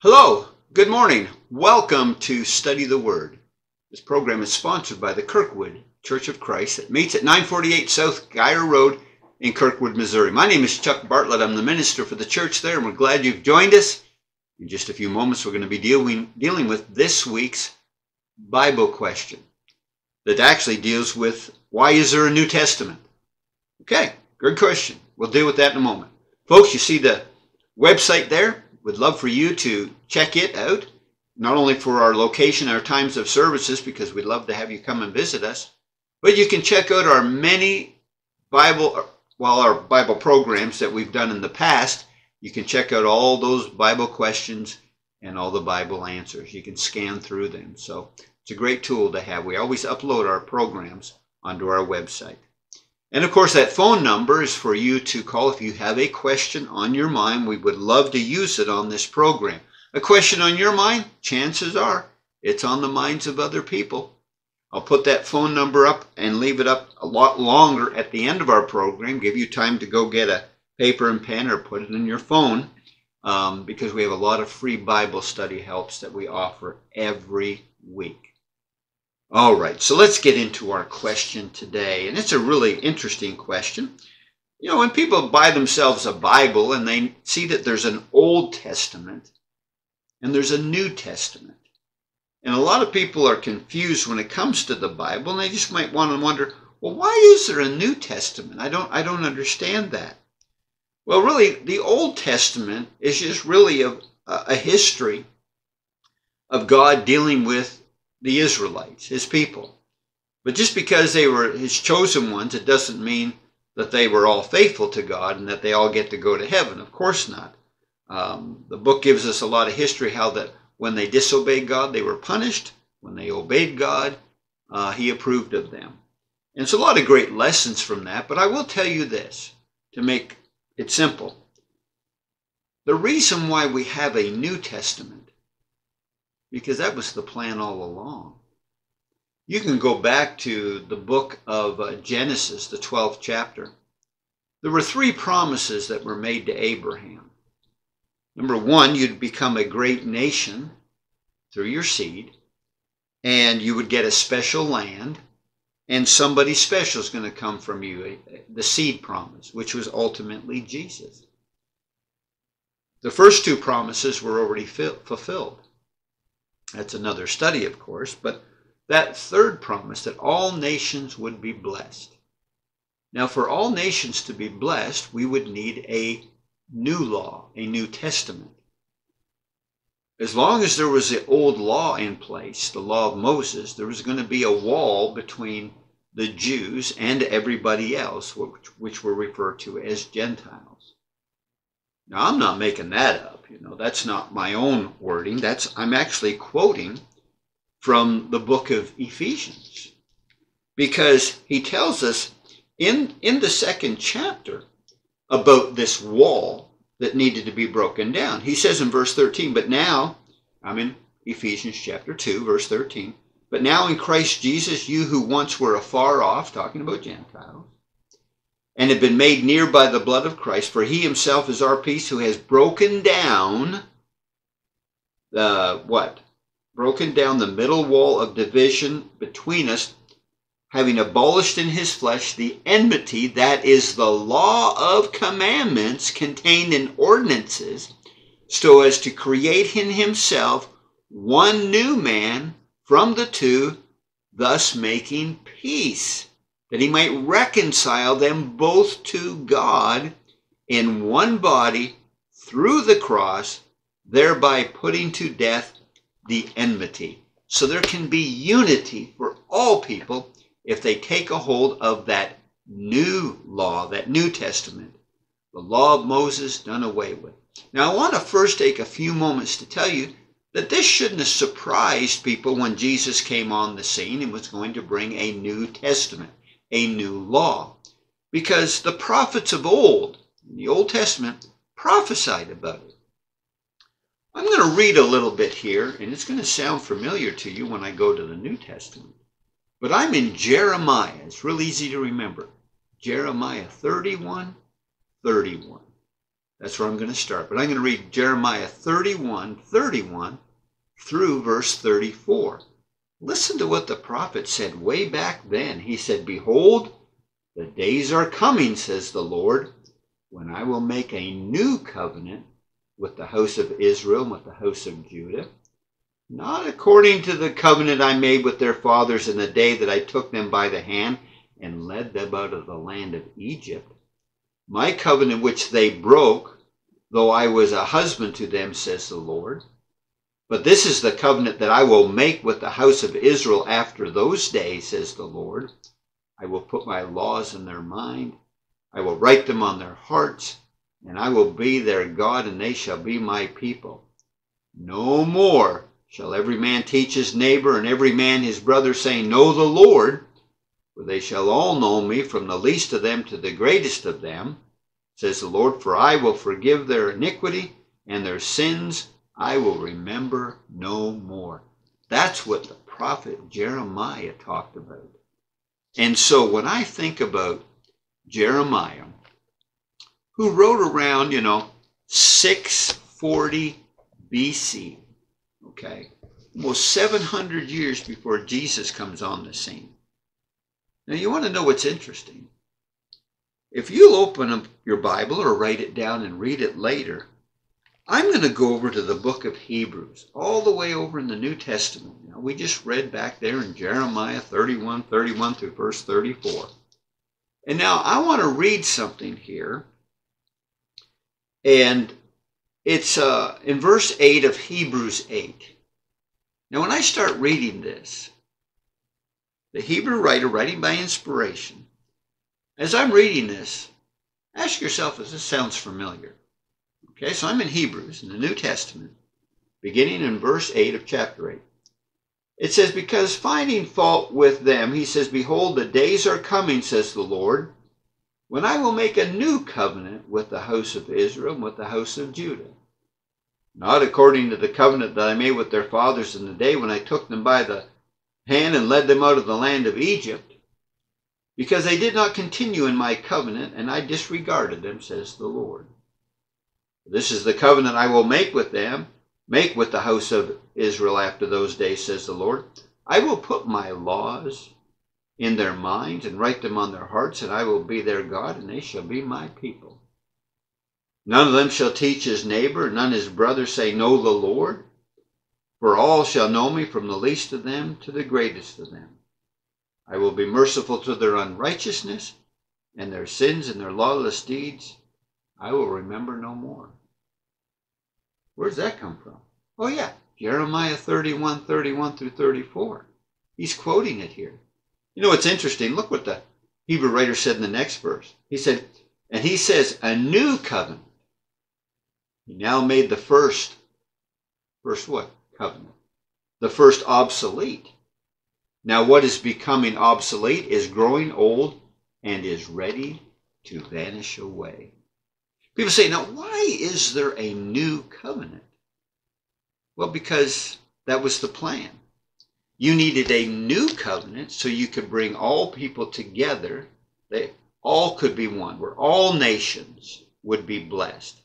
Hello, good morning. Welcome to Study the Word. This program is sponsored by the Kirkwood Church of Christ that meets at 948 South Geyer Road in Kirkwood, Missouri. My name is Chuck Bartlett. I'm the minister for the church there, and we're glad you've joined us. In just a few moments, we're going to be dealing, dealing with this week's Bible question that actually deals with why is there a New Testament? Okay, good question. We'll deal with that in a moment. Folks, you see the website there? Would love for you to check it out, not only for our location, our times of services, because we'd love to have you come and visit us, but you can check out our many Bible, well, our Bible programs that we've done in the past. You can check out all those Bible questions and all the Bible answers. You can scan through them. So it's a great tool to have. We always upload our programs onto our website. And of course, that phone number is for you to call if you have a question on your mind. We would love to use it on this program. A question on your mind, chances are it's on the minds of other people. I'll put that phone number up and leave it up a lot longer at the end of our program, give you time to go get a paper and pen or put it in your phone um, because we have a lot of free Bible study helps that we offer every week. All right, so let's get into our question today. And it's a really interesting question. You know, when people buy themselves a Bible and they see that there's an Old Testament and there's a New Testament, and a lot of people are confused when it comes to the Bible, and they just might want to wonder, well, why is there a New Testament? I don't, I don't understand that. Well, really, the Old Testament is just really a, a history of God dealing with the Israelites, his people. But just because they were his chosen ones, it doesn't mean that they were all faithful to God and that they all get to go to heaven. Of course not. Um, the book gives us a lot of history how that when they disobeyed God, they were punished. When they obeyed God, uh, he approved of them. And it's a lot of great lessons from that. But I will tell you this to make it simple. The reason why we have a New Testament because that was the plan all along. You can go back to the book of uh, Genesis, the 12th chapter. There were three promises that were made to Abraham. Number one, you'd become a great nation through your seed, and you would get a special land, and somebody special is going to come from you, the seed promise, which was ultimately Jesus. The first two promises were already fulfilled. That's another study, of course, but that third promise that all nations would be blessed. Now, for all nations to be blessed, we would need a new law, a New Testament. As long as there was the old law in place, the law of Moses, there was going to be a wall between the Jews and everybody else, which, which were referred to as Gentiles. Now, I'm not making that up. You know, that's not my own wording. That's I'm actually quoting from the book of Ephesians. Because he tells us in in the second chapter about this wall that needed to be broken down. He says in verse 13, but now I'm in Ephesians chapter 2 verse 13. But now in Christ Jesus you who once were afar off talking about Gentiles and have been made near by the blood of Christ, for he himself is our peace who has broken down the what? Broken down the middle wall of division between us, having abolished in his flesh the enmity that is the law of commandments contained in ordinances, so as to create in himself one new man from the two, thus making peace that he might reconcile them both to God in one body through the cross, thereby putting to death the enmity. So there can be unity for all people if they take a hold of that new law, that New Testament, the law of Moses done away with. Now, I want to first take a few moments to tell you that this shouldn't have surprised people when Jesus came on the scene and was going to bring a New Testament a new law. Because the prophets of old, in the Old Testament, prophesied about it. I'm going to read a little bit here, and it's going to sound familiar to you when I go to the New Testament. But I'm in Jeremiah. It's real easy to remember. Jeremiah 31, 31. That's where I'm going to start. But I'm going to read Jeremiah 31, 31 through verse 34. Listen to what the prophet said way back then. He said, Behold, the days are coming, says the Lord, when I will make a new covenant with the house of Israel and with the house of Judah, not according to the covenant I made with their fathers in the day that I took them by the hand and led them out of the land of Egypt. My covenant which they broke, though I was a husband to them, says the Lord. But this is the covenant that I will make with the house of Israel after those days, says the Lord. I will put my laws in their mind, I will write them on their hearts, and I will be their God, and they shall be my people. No more shall every man teach his neighbor and every man his brother, saying, Know the Lord, for they shall all know me, from the least of them to the greatest of them, says the Lord, for I will forgive their iniquity and their sins I will remember no more. That's what the prophet Jeremiah talked about. And so when I think about Jeremiah, who wrote around, you know, 640 BC, okay, almost 700 years before Jesus comes on the scene. Now, you want to know what's interesting? If you open up your Bible or write it down and read it later, I'm going to go over to the book of Hebrews, all the way over in the New Testament. Now, we just read back there in Jeremiah 31, 31 through verse 34. And now I want to read something here. And it's uh, in verse 8 of Hebrews 8. Now, when I start reading this, the Hebrew writer writing by inspiration, as I'm reading this, ask yourself if this sounds familiar. Okay, so I'm in Hebrews in the New Testament, beginning in verse 8 of chapter 8. It says, Because finding fault with them, he says, Behold, the days are coming, says the Lord, when I will make a new covenant with the house of Israel and with the house of Judah. Not according to the covenant that I made with their fathers in the day when I took them by the hand and led them out of the land of Egypt, because they did not continue in my covenant, and I disregarded them, says the Lord. This is the covenant I will make with them, make with the house of Israel after those days, says the Lord. I will put my laws in their minds and write them on their hearts, and I will be their God, and they shall be my people. None of them shall teach his neighbor, none his brother say, Know the Lord. For all shall know me from the least of them to the greatest of them. I will be merciful to their unrighteousness, and their sins and their lawless deeds I will remember no more. Where does that come from? Oh, yeah, Jeremiah 31, 31 through 34. He's quoting it here. You know, it's interesting. Look what the Hebrew writer said in the next verse. He said, and he says, a new covenant. He now made the first, first what? Covenant. The first obsolete. Now, what is becoming obsolete is growing old and is ready to vanish away. People say, now, why is there a new covenant? Well, because that was the plan. You needed a new covenant so you could bring all people together. They all could be one, where all nations would be blessed.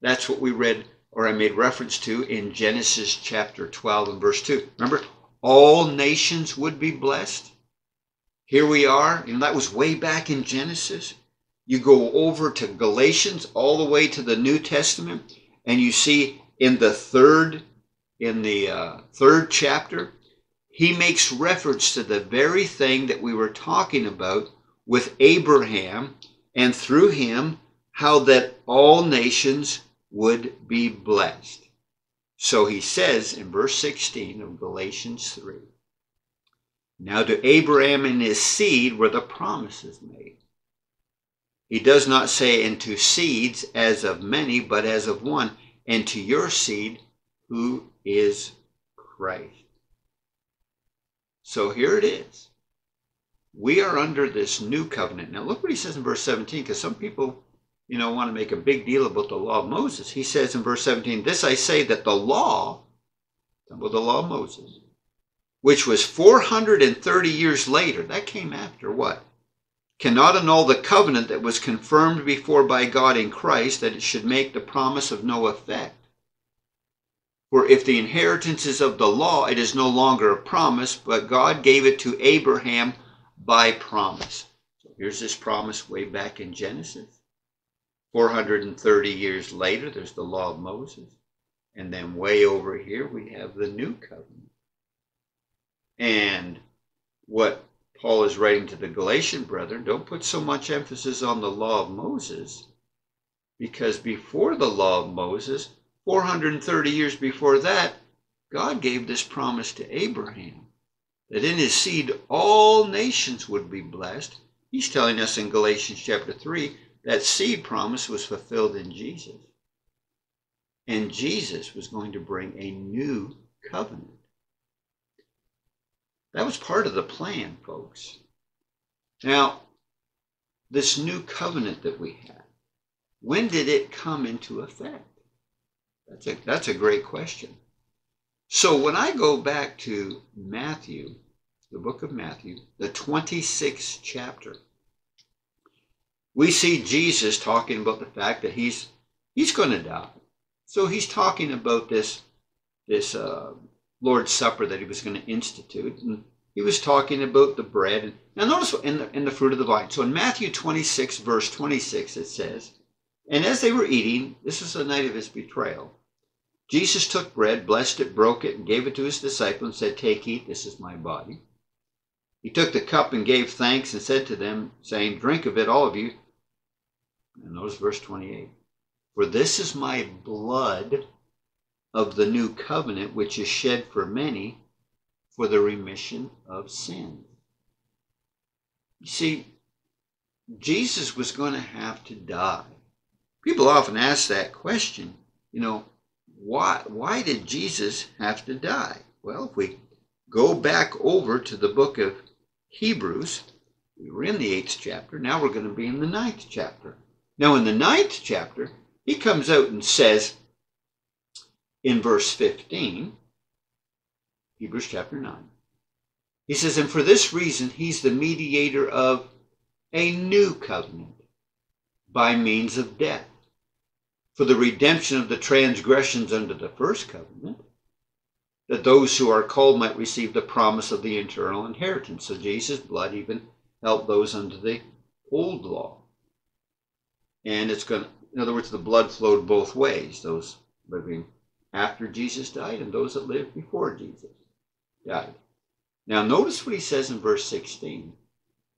That's what we read, or I made reference to in Genesis chapter 12 and verse 2. Remember, all nations would be blessed. Here we are, and that was way back in Genesis. You go over to Galatians all the way to the New Testament, and you see in the third in the uh, third chapter, he makes reference to the very thing that we were talking about with Abraham, and through him, how that all nations would be blessed. So he says in verse 16 of Galatians 3 Now to Abraham and his seed were the promises made. He does not say, into seeds as of many, but as of one, and to your seed, who is Christ. So here it is. We are under this new covenant. Now look what he says in verse 17, because some people, you know, want to make a big deal about the law of Moses. He says in verse 17, This I say that the law, about the law of Moses, which was 430 years later, that came after what? Cannot annul the covenant that was confirmed before by God in Christ that it should make the promise of no effect. For if the inheritance is of the law, it is no longer a promise, but God gave it to Abraham by promise. So here's this promise way back in Genesis. 430 years later, there's the law of Moses. And then way over here, we have the new covenant. And what Paul is writing to the Galatian brethren, don't put so much emphasis on the law of Moses, because before the law of Moses, 430 years before that, God gave this promise to Abraham that in his seed all nations would be blessed. He's telling us in Galatians chapter 3 that seed promise was fulfilled in Jesus. And Jesus was going to bring a new covenant. That was part of the plan, folks. Now, this new covenant that we have, when did it come into effect? That's a, that's a great question. So when I go back to Matthew, the book of Matthew, the 26th chapter, we see Jesus talking about the fact that he's he's going to die. So he's talking about this this uh, Lord's Supper that he was going to institute, and he was talking about the bread. Now notice in the, in the fruit of the vine. So in Matthew 26 verse 26 it says, and as they were eating, this is the night of his betrayal. Jesus took bread, blessed it, broke it, and gave it to his disciples, and said, Take, eat, this is my body. He took the cup and gave thanks and said to them, saying, Drink of it, all of you. And notice verse 28. For this is my blood of the new covenant, which is shed for many for the remission of sin. You see, Jesus was going to have to die. People often ask that question, you know, why, why did Jesus have to die? Well, if we go back over to the book of Hebrews, we were in the eighth chapter, now we're going to be in the ninth chapter. Now, in the ninth chapter, he comes out and says in verse 15, Hebrews chapter 9, he says, And for this reason, he's the mediator of a new covenant by means of death for the redemption of the transgressions under the first covenant, that those who are called might receive the promise of the eternal inheritance. So Jesus' blood even helped those under the old law. And it's going to, in other words, the blood flowed both ways, those living after Jesus died and those that lived before Jesus died. Now, notice what he says in verse 16.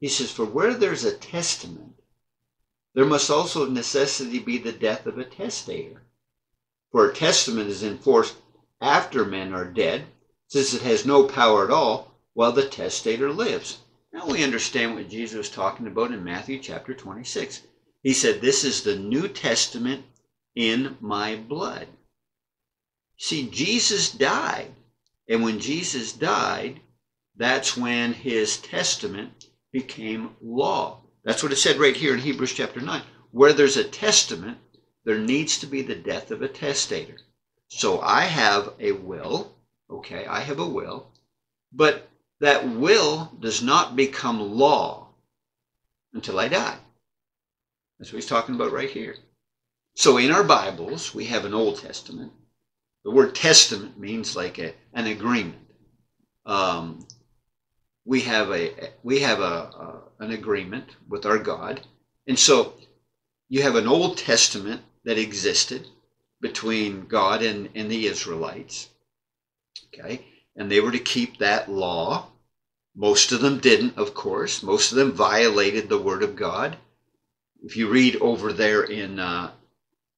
He says, For where there's a testament, there must also of necessity be the death of a testator. For a testament is enforced after men are dead, since it has no power at all while the testator lives. Now we understand what Jesus was talking about in Matthew chapter 26. He said, This is the New Testament in my blood. See, Jesus died. And when Jesus died, that's when his testament became law. That's what it said right here in Hebrews chapter 9. Where there's a testament, there needs to be the death of a testator. So I have a will, okay, I have a will, but that will does not become law until I die. That's what he's talking about right here. So in our Bibles, we have an Old Testament. The word testament means like a, an agreement. Um, we have a we have a, a an agreement with our God, and so you have an Old Testament that existed between God and, and the Israelites. Okay, and they were to keep that law. Most of them didn't, of course. Most of them violated the Word of God. If you read over there in uh,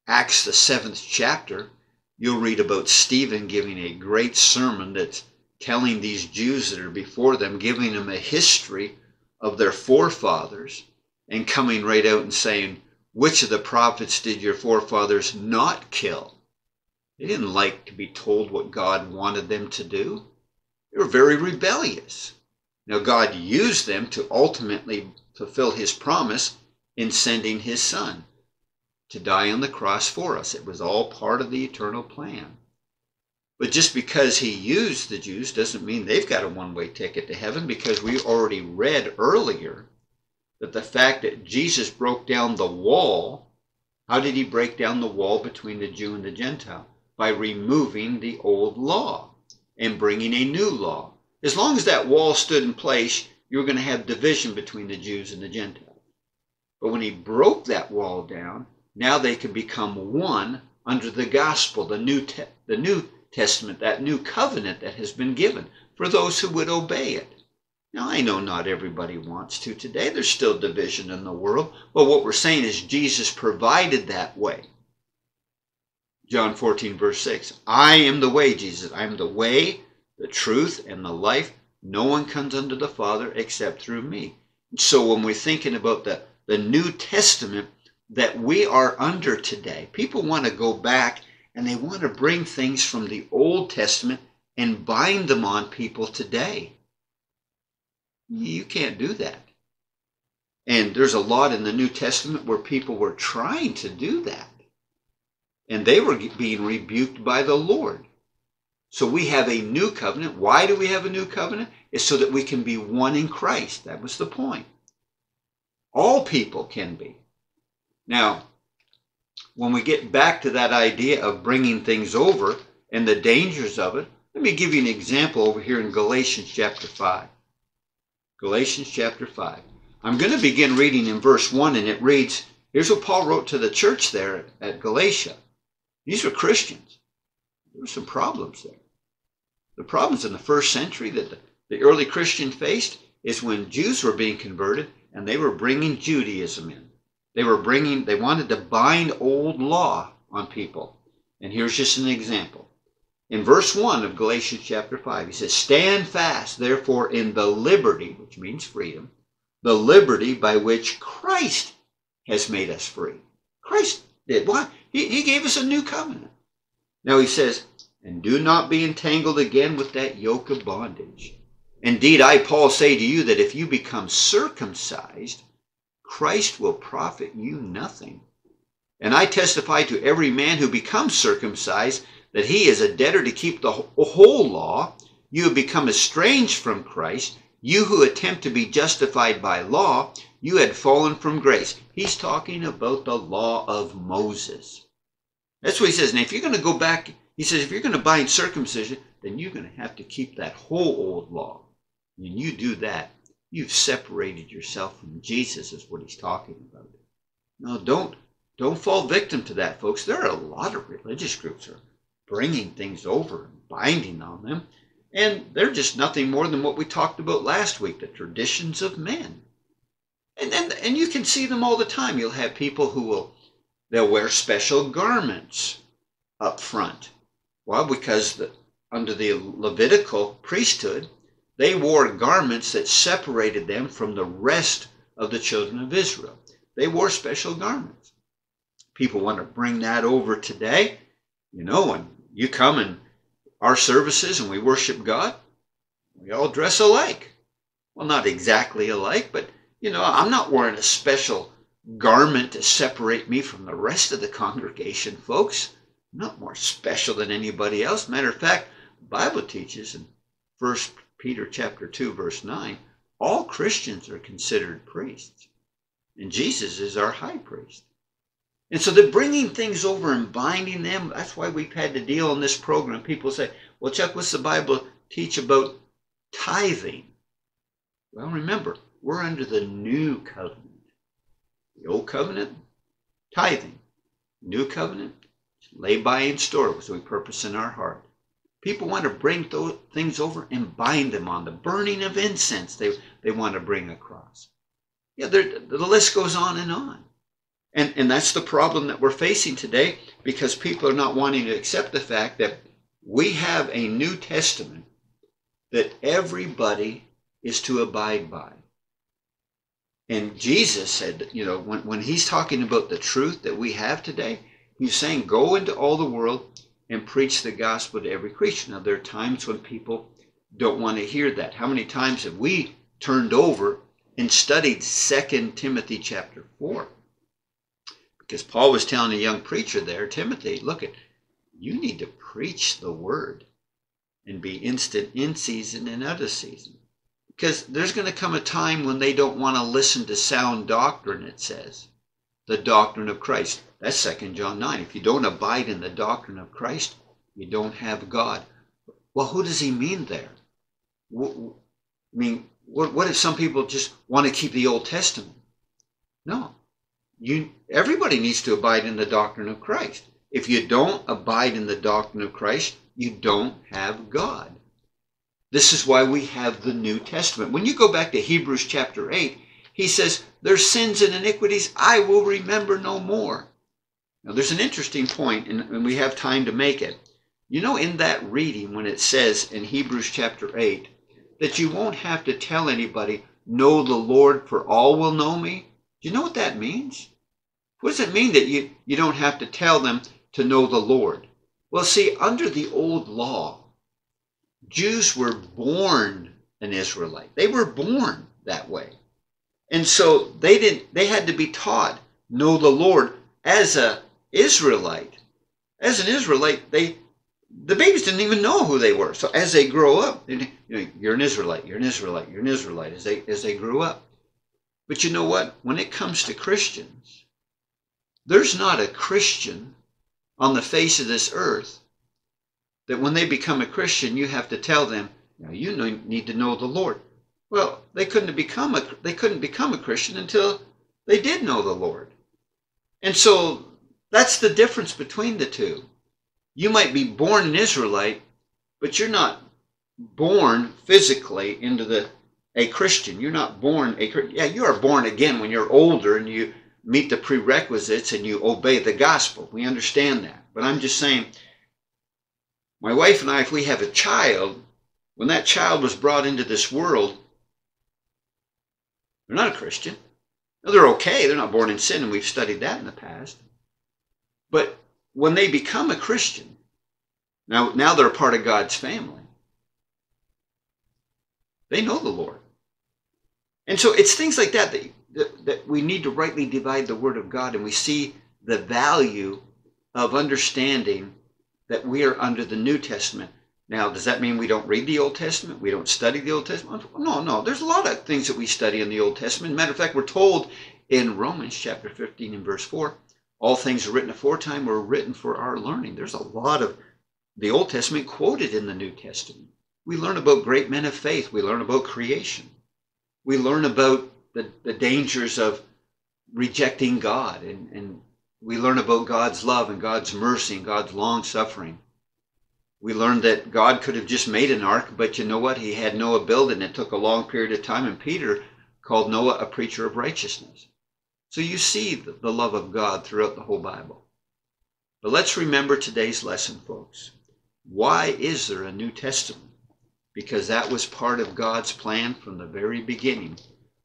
Acts, the seventh chapter, you'll read about Stephen giving a great sermon that's telling these Jews that are before them, giving them a history of their forefathers, and coming right out and saying, Which of the prophets did your forefathers not kill? They didn't like to be told what God wanted them to do. They were very rebellious. Now, God used them to ultimately fulfill his promise in sending his son to die on the cross for us. It was all part of the eternal plan. But just because he used the Jews doesn't mean they've got a one way ticket to heaven because we already read earlier that the fact that Jesus broke down the wall, how did he break down the wall between the Jew and the Gentile? By removing the old law and bringing a new law. As long as that wall stood in place, you were going to have division between the Jews and the Gentiles. But when he broke that wall down, now they can become one under the gospel, the new, te- the new Testament, that new covenant that has been given for those who would obey it. Now, I know not everybody wants to today. There's still division in the world. But what we're saying is Jesus provided that way. John 14, verse 6. I am the way, Jesus. I am the way, the truth, and the life. No one comes unto the Father except through me. So when we're thinking about the, the New Testament that we are under today, people want to go back and they want to bring things from the Old Testament and bind them on people today. You can't do that. And there's a lot in the New Testament where people were trying to do that. And they were being rebuked by the Lord. So we have a new covenant. Why do we have a new covenant? It's so that we can be one in Christ. That was the point. All people can be. Now, when we get back to that idea of bringing things over and the dangers of it, let me give you an example over here in Galatians chapter 5. Galatians chapter 5. I'm going to begin reading in verse 1, and it reads Here's what Paul wrote to the church there at Galatia. These were Christians. There were some problems there. The problems in the first century that the, early Christian faced is when Jews were being converted and they were bringing Judaism in. They were bringing, they wanted to bind old law on people. And here's just an example. In verse 1 of Galatians chapter 5, he says, Stand fast, therefore, in the liberty, which means freedom, the liberty by which Christ has made us free. Christ did. Why? He, he gave us a new covenant. Now he says, And do not be entangled again with that yoke of bondage. Indeed, I, Paul, say to you that if you become circumcised, Christ will profit you nothing. And I testify to every man who becomes circumcised that he is a debtor to keep the whole law, you have become estranged from Christ. You who attempt to be justified by law, you had fallen from grace. He's talking about the law of Moses. That's what he says. And if you're going to go back, he says, if you're going to bind circumcision, then you're going to have to keep that whole old law. When you do that, you've separated yourself from Jesus, is what he's talking about. Now, don't don't fall victim to that, folks. There are a lot of religious groups are bringing things over and binding on them. And they're just nothing more than what we talked about last week the traditions of men. And, and, and you can see them all the time. You'll have people who will they'll wear special garments up front. Why? because the, under the Levitical priesthood, they wore garments that separated them from the rest of the children of Israel. They wore special garments. People want to bring that over today, you know, and you come in our services and we worship God, we all dress alike. Well, not exactly alike, but you know, I'm not wearing a special garment to separate me from the rest of the congregation, folks. I'm not more special than anybody else. Matter of fact, the Bible teaches in 1 Peter chapter 2, verse 9, all Christians are considered priests. And Jesus is our high priest. And so they're bringing things over and binding them. That's why we've had to deal in this program. People say, well, Chuck, what's the Bible teach about tithing? Well, remember, we're under the new covenant. The old covenant, tithing. New covenant, lay by and store, so we purpose in our heart. People want to bring those things over and bind them on the burning of incense they, they want to bring across. Yeah, the list goes on and on. And, and that's the problem that we're facing today because people are not wanting to accept the fact that we have a New Testament that everybody is to abide by. And Jesus said, you know, when, when he's talking about the truth that we have today, he's saying, go into all the world and preach the gospel to every creature. Now, there are times when people don't want to hear that. How many times have we turned over and studied Second Timothy chapter 4? Because Paul was telling a young preacher there, Timothy, look at you need to preach the word and be instant in season and out of season. Because there's going to come a time when they don't want to listen to sound doctrine, it says. The doctrine of Christ. That's 2 John 9. If you don't abide in the doctrine of Christ, you don't have God. Well, who does he mean there? I mean, what, what if some people just want to keep the Old Testament? No. You, everybody needs to abide in the doctrine of Christ. If you don't abide in the doctrine of Christ, you don't have God. This is why we have the New Testament. When you go back to Hebrews chapter 8, he says, Their sins and iniquities I will remember no more. Now, there's an interesting point, and we have time to make it. You know, in that reading, when it says in Hebrews chapter 8 that you won't have to tell anybody, Know the Lord, for all will know me, do you know what that means? What does it mean that you, you don't have to tell them to know the Lord? Well, see, under the old law, Jews were born an Israelite. They were born that way. And so they didn't they had to be taught know the Lord as a Israelite. As an Israelite, they the babies didn't even know who they were. So as they grow up, you know, you're an Israelite, you're an Israelite, you're an Israelite as they as they grew up. But you know what? When it comes to Christians, there's not a Christian on the face of this earth that when they become a Christian, you have to tell them, know, you need to know the Lord. Well, they couldn't become a they couldn't become a Christian until they did know the Lord. And so that's the difference between the two. You might be born an Israelite, but you're not born physically into the a Christian. You're not born a yeah, you are born again when you're older and you meet the prerequisites and you obey the gospel. We understand that. But I'm just saying my wife and I, if we have a child, when that child was brought into this world, they're not a Christian. No, they're okay. They're not born in sin, and we've studied that in the past. But when they become a Christian, now, now they're part of God's family. They know the Lord. And so it's things like that that, that that we need to rightly divide the Word of God, and we see the value of understanding that we are under the New Testament. Now, does that mean we don't read the Old Testament? We don't study the Old Testament? No, no. There's a lot of things that we study in the Old Testament. Matter of fact, we're told in Romans chapter 15 and verse 4, all things written aforetime were written for our learning. There's a lot of the Old Testament quoted in the New Testament. We learn about great men of faith. We learn about creation. We learn about the, the dangers of rejecting God and, and we learn about God's love and God's mercy and God's long suffering. We learned that God could have just made an ark, but you know what? He had Noah build it, and it took a long period of time. And Peter called Noah a preacher of righteousness. So you see the love of God throughout the whole Bible. But let's remember today's lesson, folks. Why is there a New Testament? Because that was part of God's plan from the very beginning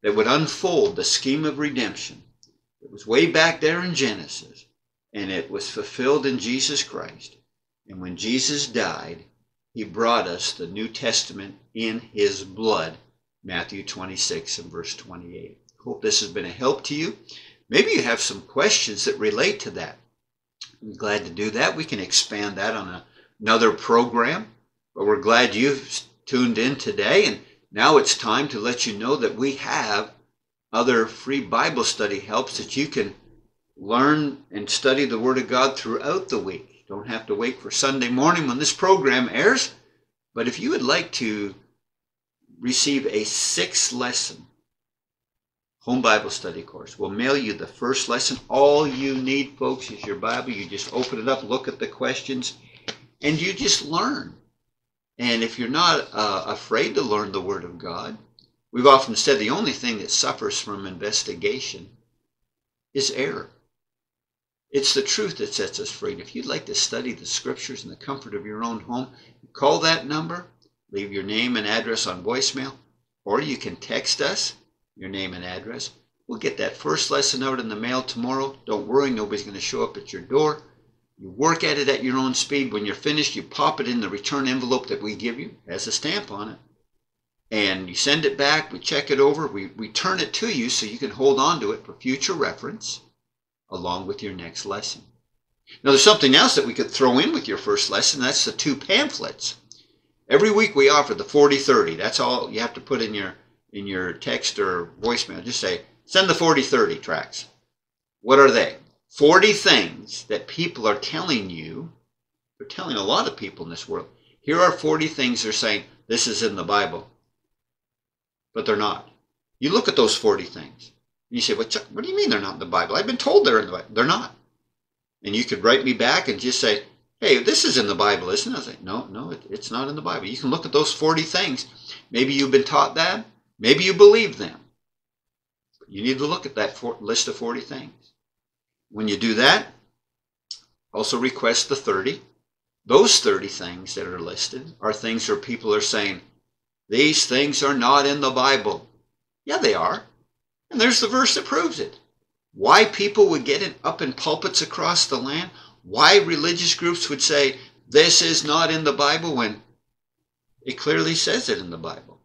that would unfold the scheme of redemption it was way back there in Genesis, and it was fulfilled in Jesus Christ. And when Jesus died, he brought us the New Testament in his blood. Matthew 26 and verse 28. Hope this has been a help to you. Maybe you have some questions that relate to that. I'm glad to do that. We can expand that on a, another program, but we're glad you've tuned in today. And now it's time to let you know that we have other free Bible study helps that you can learn and study the Word of God throughout the week. Don't have to wait for Sunday morning when this program airs. But if you would like to receive a six lesson home Bible study course, we'll mail you the first lesson. All you need, folks, is your Bible. You just open it up, look at the questions, and you just learn. And if you're not uh, afraid to learn the Word of God, We've often said the only thing that suffers from investigation is error. It's the truth that sets us free. if you'd like to study the scriptures in the comfort of your own home, call that number, leave your name and address on voicemail, or you can text us your name and address. We'll get that first lesson out in the mail tomorrow. Don't worry, nobody's going to show up at your door. You work at it at your own speed. When you're finished, you pop it in the return envelope that we give you. Has a stamp on it and you send it back, we check it over, we return it to you so you can hold on to it for future reference along with your next lesson. Now, there's something else that we could throw in with your first lesson. That's the two pamphlets. Every week we offer the 40 30. That's all you have to put in your in your text or voicemail, just say, send the 4030 tracts. What are they? 40 things that people are telling you, they're telling a lot of people in this world. Here are 40 things they're saying, this is in the Bible. But they're not. You look at those 40 things. And you say, what, what do you mean they're not in the Bible? I've been told they're in the Bible. They're not. And you could write me back and just say, hey, this is in the Bible, isn't it? I say, no, no, it, it's not in the Bible. You can look at those 40 things. Maybe you've been taught that. Maybe you believe them. But you need to look at that for, list of 40 things. When you do that, also request the 30. Those 30 things that are listed are things where people are saying, these things are not in the Bible. Yeah, they are. And there's the verse that proves it. Why people would get it up in pulpits across the land, why religious groups would say, this is not in the Bible when it clearly says it in the Bible.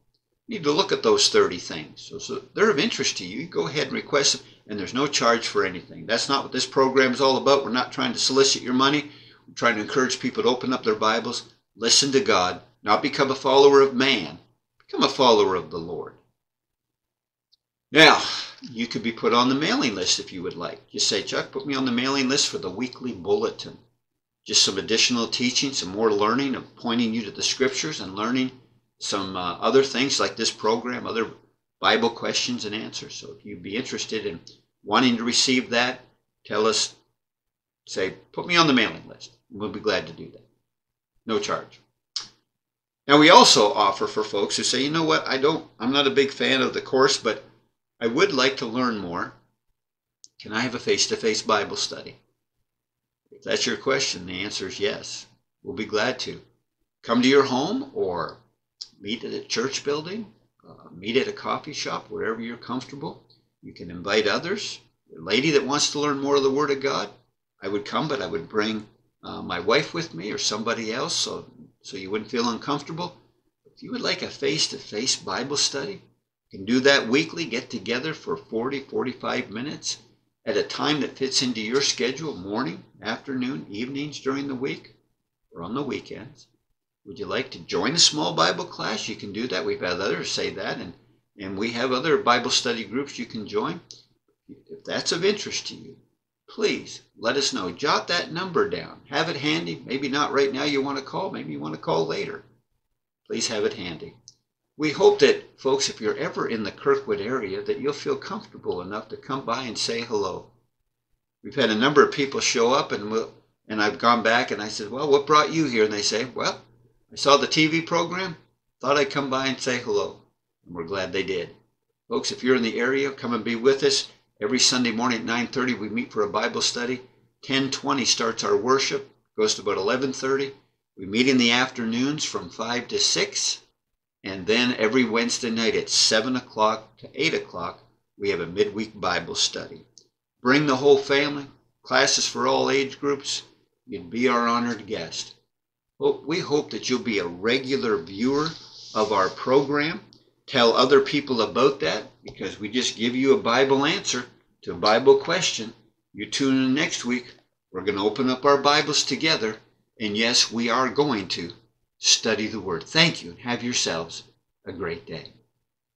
You need to look at those 30 things. So, so they're of interest to you. you. Go ahead and request them, and there's no charge for anything. That's not what this program is all about. We're not trying to solicit your money. We're trying to encourage people to open up their Bibles, listen to God, not become a follower of man, become a follower of the Lord. Now, you could be put on the mailing list if you would like. You say, Chuck, put me on the mailing list for the weekly bulletin. Just some additional teaching, some more learning of pointing you to the scriptures and learning some uh, other things like this program, other Bible questions and answers. So if you'd be interested in wanting to receive that, tell us, say, put me on the mailing list. We'll be glad to do that. No charge. Now we also offer for folks who say, you know what, I don't, I'm not a big fan of the course, but I would like to learn more. Can I have a face to face Bible study? If that's your question, the answer is yes. We'll be glad to. Come to your home or meet at a church building, uh, meet at a coffee shop, wherever you're comfortable. You can invite others. A lady that wants to learn more of the Word of God, I would come, but I would bring uh, my wife with me or somebody else so, so you wouldn't feel uncomfortable. If you would like a face to face Bible study, you can do that weekly, get together for 40, 45 minutes at a time that fits into your schedule, morning, afternoon, evenings during the week, or on the weekends. Would you like to join a small Bible class? You can do that. We've had others say that, and, and we have other Bible study groups you can join. If that's of interest to you, please let us know. Jot that number down. Have it handy. Maybe not right now you want to call. Maybe you want to call later. Please have it handy we hope that folks, if you're ever in the Kirkwood area, that you'll feel comfortable enough to come by and say hello. We've had a number of people show up, and we'll, and I've gone back and I said, "Well, what brought you here?" And they say, "Well, I saw the TV program, thought I'd come by and say hello." And we're glad they did. Folks, if you're in the area, come and be with us. Every Sunday morning at 9:30, we meet for a Bible study. 10:20 starts our worship, goes to about 11:30. We meet in the afternoons from 5 to 6 and then every Wednesday night at 7 o'clock to 8 o'clock, we have a midweek Bible study. Bring the whole family, classes for all age groups. You'd be our honored guest. We hope that you'll be a regular viewer of our program. Tell other people about that because we just give you a Bible answer to a Bible question. You tune in next week. We're going to open up our Bibles together. And yes, we are going to study the Word. Thank you and have yourselves a great day.